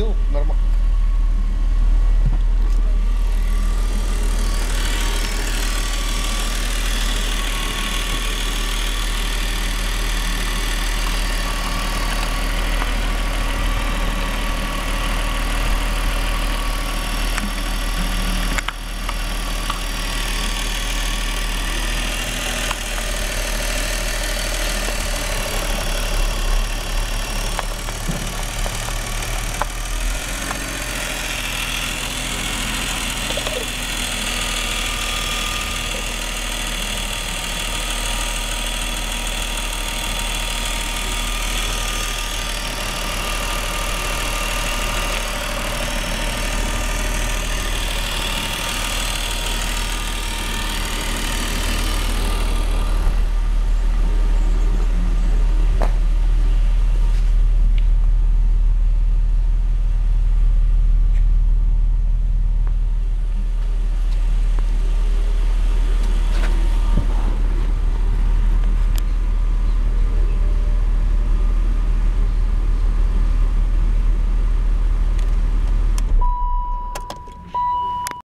сил нормально.